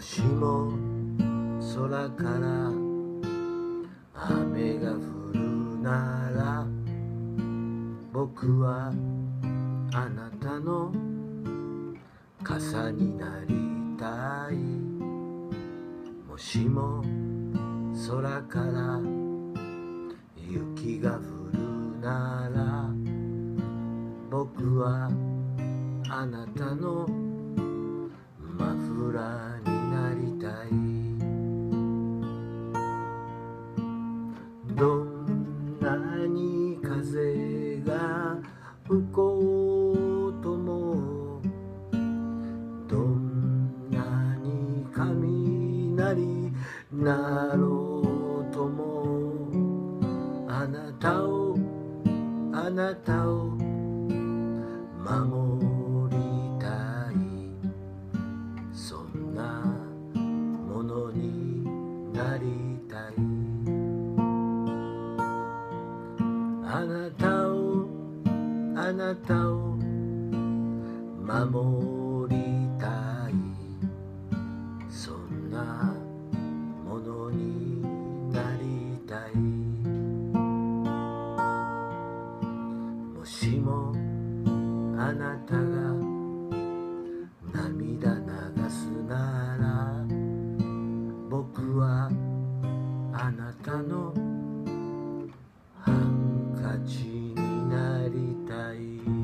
しも空から雨が降るなら僕はあなたの傘になりたい。もしも空から雪が降るなら僕はあなたのどんなに風が吹こうともどんなに雷なろうともあなたをあなたを守りあなたをあなたを守りたい。そんなものになりたい。もしもあなたが涙流すなら僕はあなたの Bye.